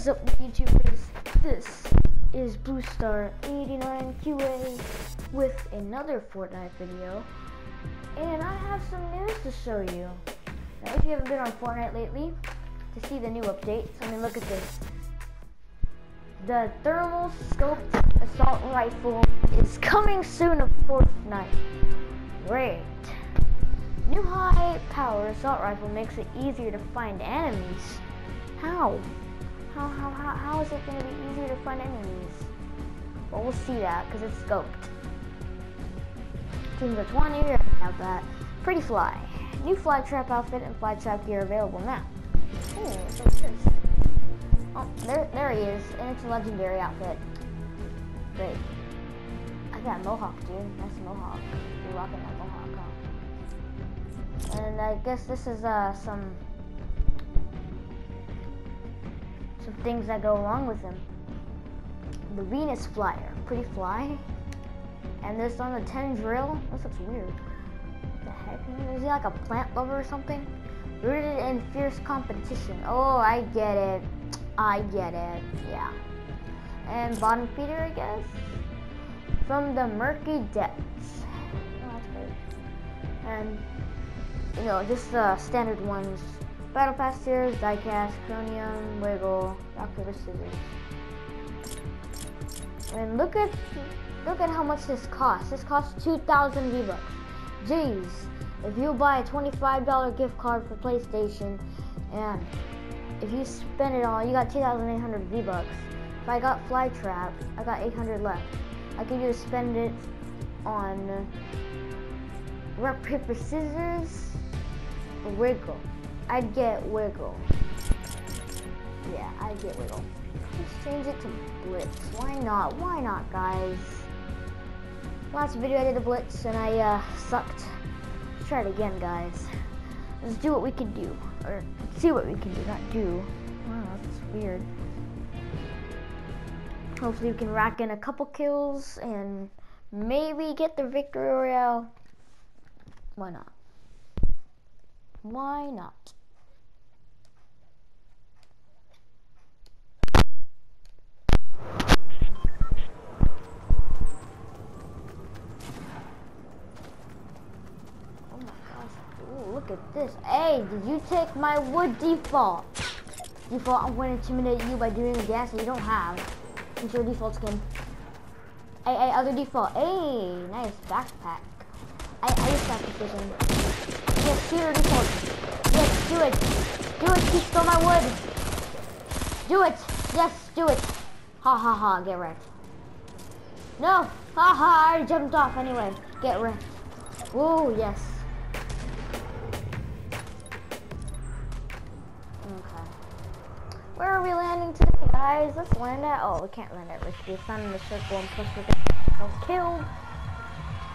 is up, YouTubers? This is BlueStar89QA with another Fortnite video, and I have some news to show you. Now, if you haven't been on Fortnite lately, to see the new updates, I mean, look at this. The thermal scoped assault rifle is coming soon to Fortnite. Great. New high power assault rifle makes it easier to find enemies. How? How, how, how, how is it going to be easier to find enemies? Well, we'll see that because it's scoped. Teams of 20 have that. Pretty fly. New fly trap outfit and fly trap gear available now. This? Oh, there, there he is, and it's a legendary outfit. Great. I got mohawk, dude. Nice mohawk. You're rocking that mohawk, huh? And I guess this is uh, some some things that go along with him. The Venus Flyer, pretty fly. And this on the 10 drill, this looks weird. What the heck? Is he like a plant lover or something? Rooted in fierce competition. Oh, I get it. I get it. Yeah. And bottom feeder, I guess. From the murky depths. Oh, that's great. And you know, just the standard ones Battle Pass Tears, Diecast, Chromium, Wiggle, Rock, Paper, Scissors. And look at look at how much this costs. This costs 2,000 V-Bucks. Jeez, if you buy a $25 gift card for PlayStation, and if you spend it all, you got 2,800 V-Bucks. If I got Flytrap, I got 800 left. I could just spend it on rock, paper, scissors, wiggle. I'd get Wiggle. Yeah, I'd get Wiggle. Let's change it to Blitz. Why not? Why not, guys? Last video I did a Blitz and I uh, sucked. Let's try it again, guys. Let's do what we can do. Or see what we can do, not do. Wow, that's weird. Hopefully we can rack in a couple kills and maybe get the victory royale. Why not? Why not? Oh look at this. Hey, did you take my wood default? Default, I'm going to intimidate you by doing a gas that you don't have. It's your default skin. Hey, hey, other default. Hey, nice backpack. I, I just got decision. Yes, shooter default. Yes, do it. Do it, keep stole my wood. Do it. Yes, do it. Ha ha ha, get wrecked. No, ha ha, I jumped off anyway. Get wrecked. Whoa, yes. Okay. Where are we landing today, guys? Let's land at. Oh, we can't land at Risky. It's not in the circle, and plus we're getting killed.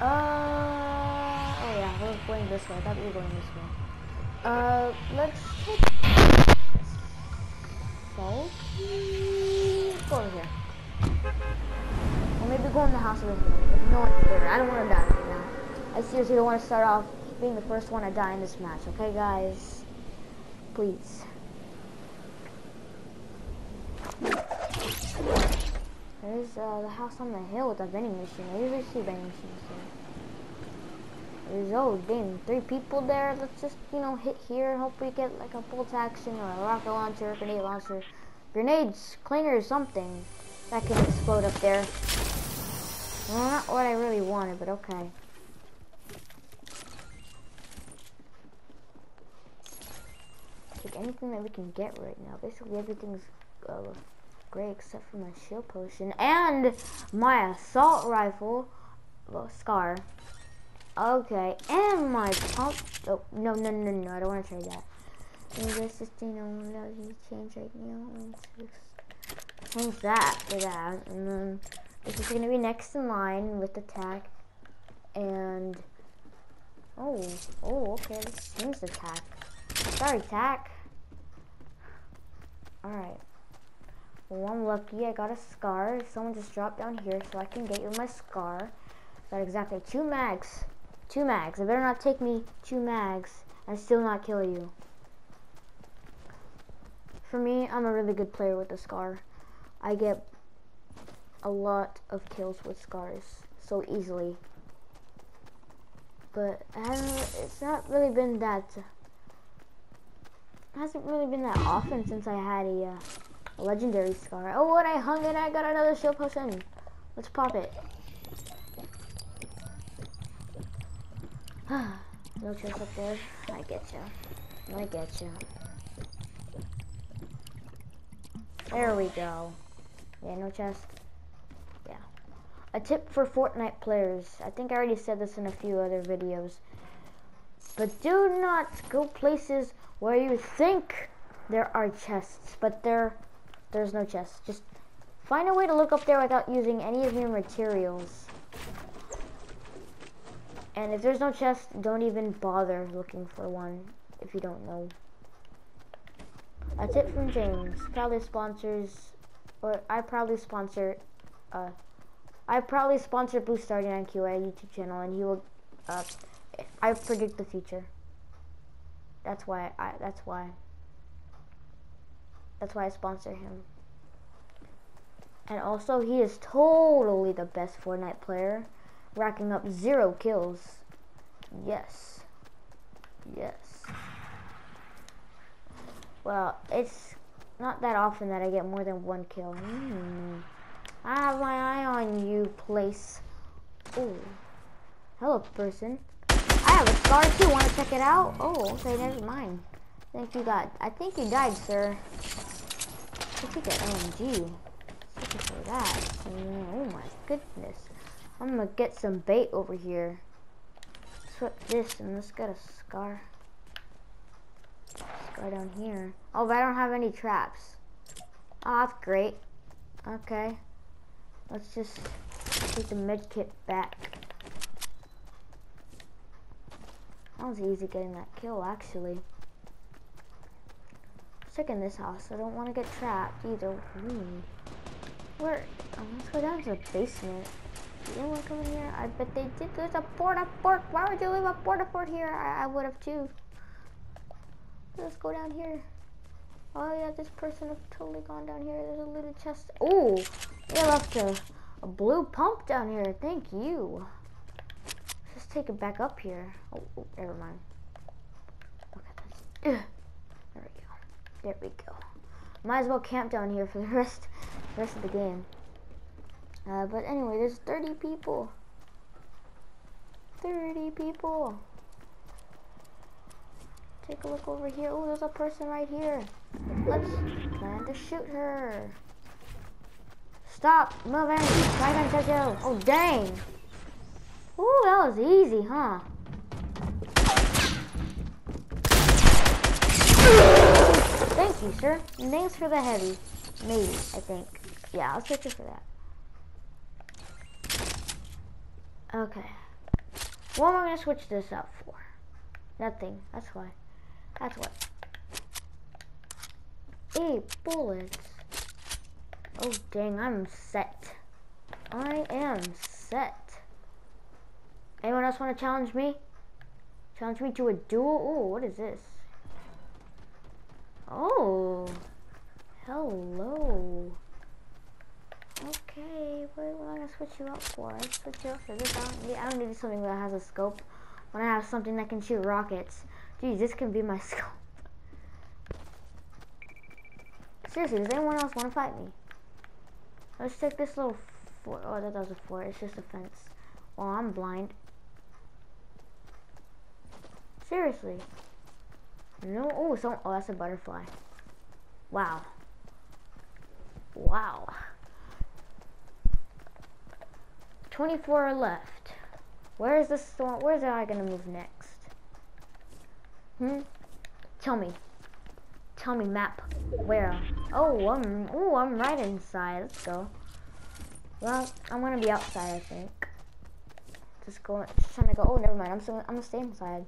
Uh. Oh yeah, we're going this way. I thought we were going this way. Uh, let's take. So, go over here. Or maybe go in the house with me. If no one's there, I don't want to die right now. I seriously don't want to start off being the first one to die in this match. Okay, guys? Please. There's uh, the house on the hill with a vending machine. I usually see vending machines there. There's, oh dang, three people there. Let's just, you know, hit here and hope we get like a bolt action or a rocket launcher, grenade launcher, grenades, clinger, something that can explode up there. Well, not what I really wanted, but okay. Take anything that we can get right now. Basically everything's uh, great except for my shield potion and my assault rifle. Well, scar. Okay, and my pump. Oh, no, no, no, no, I don't want to trade that. And this is, you know, let me change right now. Change that to that. And then this is going to be next in line with attack. And, oh, oh, okay, let's change the attack. Sorry, attack. Alright. Well, I'm lucky. I got a scar. Someone just dropped down here so I can get you my scar. Got exactly two mags. Two mags. It better not take me two mags and still not kill you. For me, I'm a really good player with the scar. I get a lot of kills with scars so easily. But it's not really been that hasn't really been that often since I had a, uh, legendary scar. Oh, and I hung it. I got another shield potion. Let's pop it. no chance up there. I get you. I get you. There we go. Yeah, no chest. Yeah. A tip for Fortnite players. I think I already said this in a few other videos. But do not go places where you think there are chests, but there there's no chests. Just find a way to look up there without using any of your materials. And if there's no chest, don't even bother looking for one if you don't know. A tip from James. Probably sponsors, or I probably sponsor, uh, I probably sponsor Boost starting on QA YouTube channel, and he will, uh, I predict the future. That's why I, that's why. That's why I sponsor him. And also, he is totally the best Fortnite player, racking up zero kills. Yes. Yes. Well, it's not that often that I get more than one kill. Mm. I have my eye on you, place. Oh. Hello, person. I have a scar too. Want to check it out? Oh, okay, never mind. I think you got. I think you died, sir. Let's get OMG. Looking for that. Oh my goodness. I'm gonna get some bait over here. Swap this and let's get a scar. Right down here. Oh, but I don't have any traps. Oh, that's great. Okay. Let's just take the med kit back. That was easy getting that kill, actually. Stick in this house. I don't want to get trapped either. Ooh. Where? Oh, let's go down to the basement. Did anyone come in here? I bet they did. There's a porta fort. Why would you leave a porta fort here? I, I would have too. Let's go down here. Oh yeah, this person have totally gone down here. There's a little chest. Oh, they left a, a blue pump down here. Thank you. Let's take it back up here. Oh, oh never mind. Okay, there we go. There we go. Might as well camp down here for the rest, rest of the game. Uh, but anyway, there's 30 people. 30 people. Take a look over here. Oh, there's a person right here. Let's plan to shoot her. Stop moving. Try to touch you. Oh, dang. Ooh, that was easy, huh? Thank you, sir. thanks for the heavy. Maybe, I think. Yeah, I'll switch it for that. Okay. What am I going to switch this up for? Nothing. That's why. That's what. Eight bullets. Oh, dang, I'm set. I am set. Anyone else want to challenge me? Challenge me to a duel? Oh, what is this? Oh. Hello. Okay, what am I gonna switch you up for? I switch you up for this. I don't, need, I don't need something that has a scope. When I have something that can shoot rockets. Geez, this can be my scope. Seriously, does anyone else want to fight me? Let's take this little fort. Oh, that was a fort. It's just a fence. Well, I'm blind. Seriously. No. Oh, so. Oh, that's a butterfly. Wow. Wow. 24 left. Where is this storm? Where's I gonna move next? Hmm? Tell me. Tell me, map. Where? Oh, I'm, oh, I'm right inside. Let's go. Well, I'm gonna be outside, I think. Just going, just trying to go. Oh, never mind. I'm still, I'm gonna stay inside.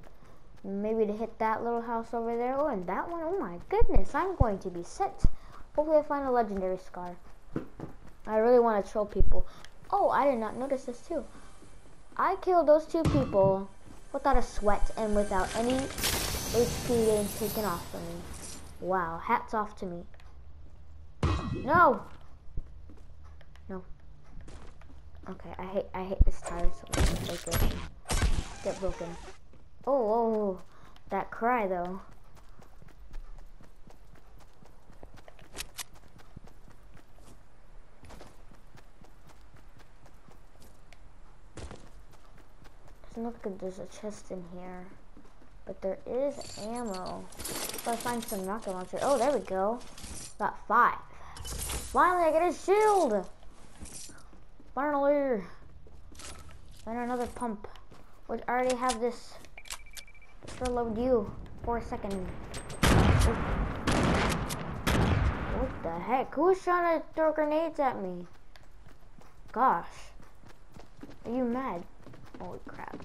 Maybe to hit that little house over there. Oh, and that one. Oh my goodness, I'm going to be set. Hopefully, I find a legendary scar. I really want to troll people. Oh, I did not notice this too. I killed those two people without a sweat and without any HP getting taken off from me. Wow, hats off to me. No! No. Okay, I hate I hate this tire so like it get broken. Oh, oh, oh, that cry though. Doesn't look like there's a chest in here. But there is ammo. If I find some rocket launcher. Oh, there we go. Got five. Finally, I get a shield! Finally! And another pump. Which I already have this. Reload you for a second. What the heck? Who's trying to throw grenades at me? Gosh. Are you mad? Holy crap.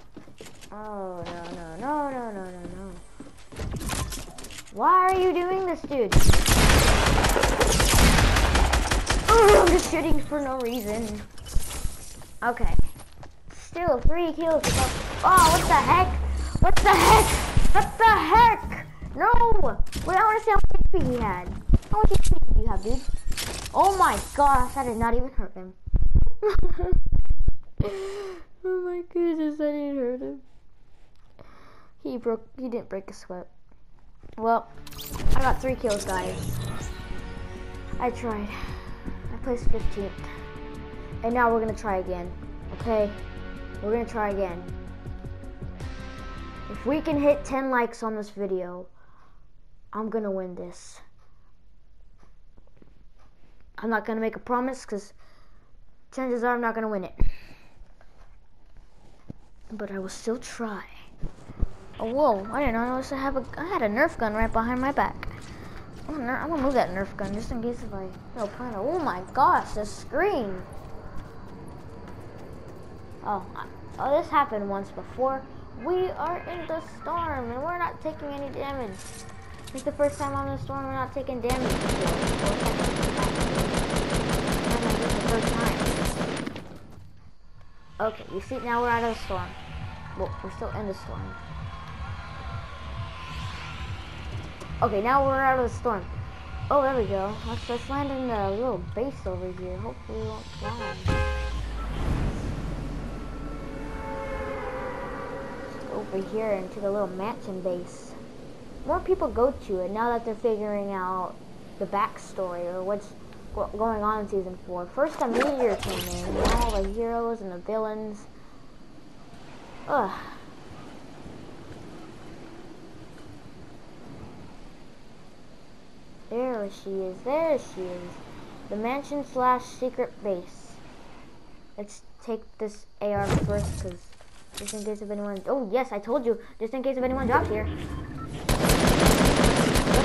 Oh, no, no, no, no, no, no, no. Why are you doing this, dude? Oh, I'm just shooting for no reason. Okay. Still, three kills. Oh, what the heck? What the heck? What the heck? No! Wait, I want to see how much HP he had. How much HP did you have, dude? Oh my gosh, I did not even hurt him. oh my goodness, I didn't hurt him. He broke, he didn't break a sweat. Well, I got three kills, guys. I tried. I placed 15th. And now we're gonna try again, okay? We're gonna try again. If we can hit 10 likes on this video, I'm gonna win this. I'm not gonna make a promise because chances are I'm not gonna win it. But I will still try. Oh, whoa, I didn't notice I have a, I had a Nerf gun right behind my back. I'm gonna, I'm gonna move that Nerf gun just in case if I, no, plan. Oh my gosh, the screen. Oh, oh, this happened once before. We are in the storm and we're not taking any damage. It's the first time I'm in the storm we're not taking damage. Okay, you see, now we're out of the storm. Well, we're still in the storm. Okay, now we're out of the storm. Oh, there we go. Let's, let's land in the little base over here. Hopefully we won't fly. Over here into the little mansion base. More people go to it now that they're figuring out the backstory or what's going on in season four. First, a meteor came in, and all the heroes and the villains. Ugh. There she is. There she is. The mansion slash secret base. Let's take this AR first, because just in case if anyone. Oh yes, I told you. Just in case if anyone drops here. Look,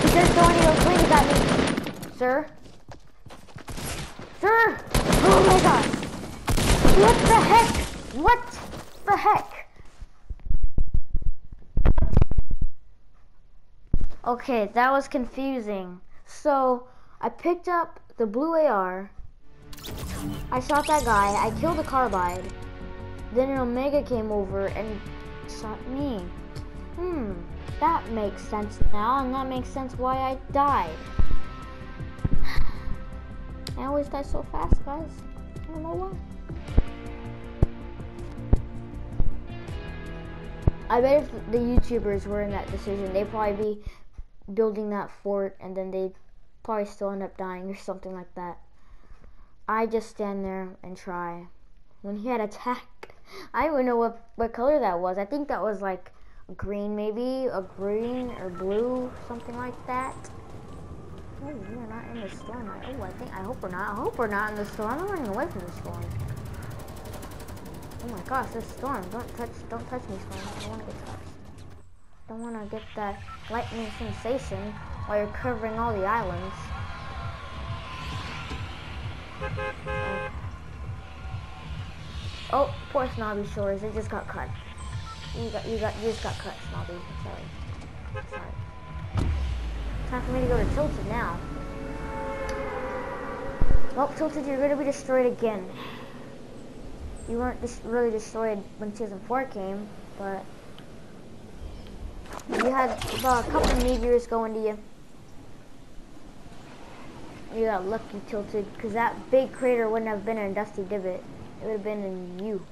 he's just throwing those wings at me, sir. Sir. Oh my god. What the heck? What the heck? Okay, that was confusing. So I picked up the blue AR. I shot that guy. I killed the carbide. Then an Omega came over and shot me. Hmm, that makes sense now, and that makes sense why I died. I always die so fast, guys. I don't know why. I bet if the YouTubers were in that decision, they'd probably be building that fort and then they probably still end up dying or something like that. I just stand there and try. When he had attack, I don't even know what, what color that was. I think that was like green maybe, a green or blue, something like that. Oh, we're not in the storm. Oh, I think, I hope we're not. I hope we're not in the storm. I'm running away from the storm. Oh my gosh, this storm. Don't touch, don't touch me, storm. I don't want to get touched. Don't want to get that lightning sensation while you're covering all the islands. Oh, poor Snobby Shores, it just got cut. You got, you got, you just got cut, Snobby. Sorry. Sorry. Time for me to go to Tilted now. Well, Tilted, you're gonna be destroyed again. You weren't really destroyed when Season 4 came, but you had about a couple meteors going to you. you got lucky tilted, because that big crater wouldn't have been in Dusty Divot. It would have been in you.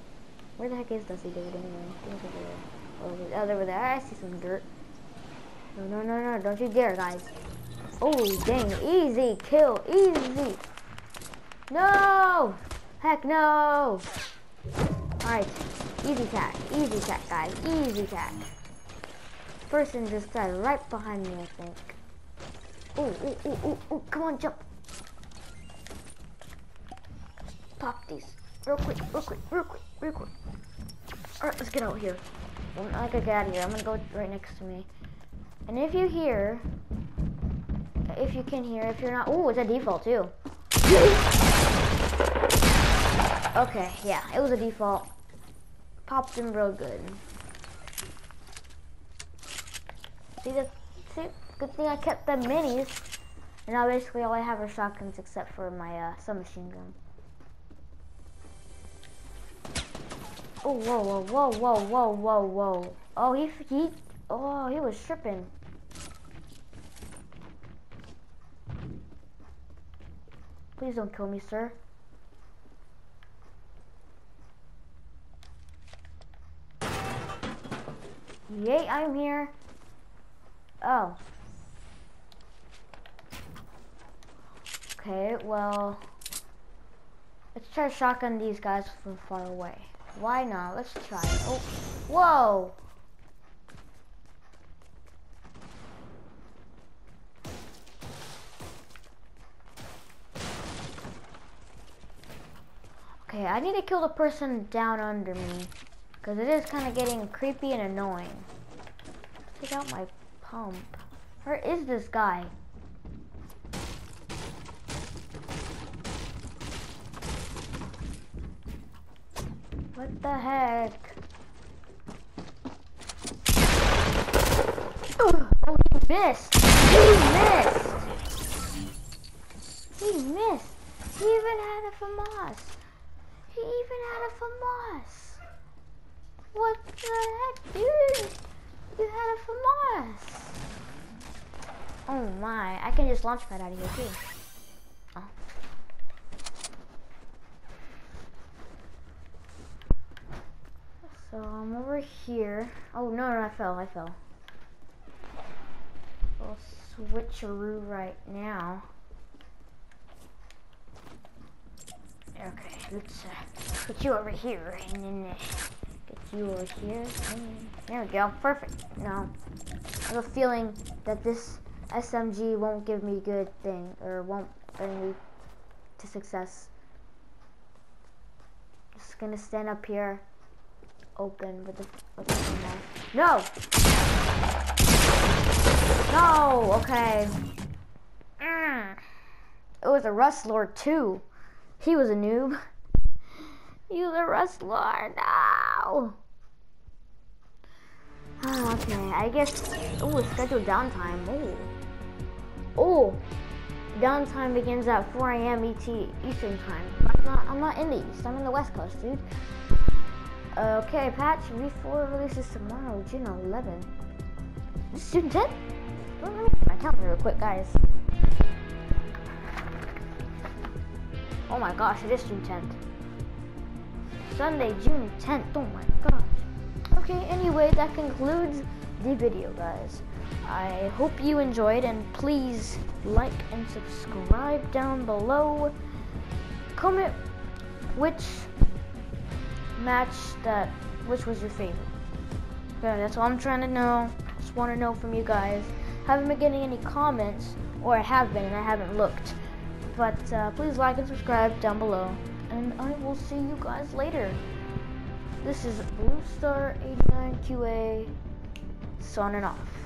Where the heck is Dusty Divot anyway? Think it's over there. Oh. I see some dirt. No, no, no, no. Don't you dare, guys. Oh, dang. Easy kill. Easy. No! Heck no! Alright. Easy tack. Easy tack, guys. Easy tack. Person just died right behind me, I think. Oh, oh, oh, oh, oh, come on, jump. Pop these. Real quick, real quick, real quick, real quick. Alright, let's get out here. I'm not gonna get out of here. I'm gonna go right next to me. And if you hear, if you can hear, if you're not, oh, it's a default too. okay, yeah, it was a default. Popped him real good. See, the, see, good thing I kept the minis. And now basically all I have are shotguns except for my uh, submachine gun. Oh, whoa, whoa, whoa, whoa, whoa, whoa, whoa. Oh, he, he, oh, he was tripping. Please don't kill me, sir. Yay, I'm here. Oh. Okay, well, let's try shotgun these guys from far away. Why not? Let's try. Oh, whoa! Okay, I need to kill the person down under me. Because it is kind of getting creepy and annoying. Take out my pump. Where is this guy? What the heck? Oh, he missed! He missed! He missed! He even had a FAMAS! He even had a FAMAS! What the heck, dude? You had a FAMAS! Oh my, I can just launch pad out of here too. Oh. So I'm over here. Oh no, no, I fell, I fell. I'll switcheroo right now. Okay, let's uh, put you over here and then uh, get you over here. There we go, perfect. Now, I have a feeling that this SMG won't give me good thing or won't bring me to success. Just gonna stand up here open with the, with the No! No! Okay. Mm. It was a Rustler too. He was a noob. He was a Rustler. No! Ah, okay, I guess. Oh, scheduled downtime. Oh. Oh. Downtime begins at 4 a.m. ET Eastern time. I'm not. I'm not in the East. I'm in the West Coast, dude. Okay, patch V4 releases tomorrow, June 11. This is June 10th? My calendar real quick, guys. Oh my gosh, it is June 10th. Sunday, June 10th. Oh my gosh. Okay, anyway, that concludes the video, guys. I hope you enjoyed, and please like and subscribe down below. Comment which match that, which was your favorite. Okay, that's all I'm trying to know. Just want to know from you guys. Haven't been getting any comments, or I have been and I haven't looked. But uh, please like and subscribe down below. And I will see you guys later. This is Blue Star 89QA signing off.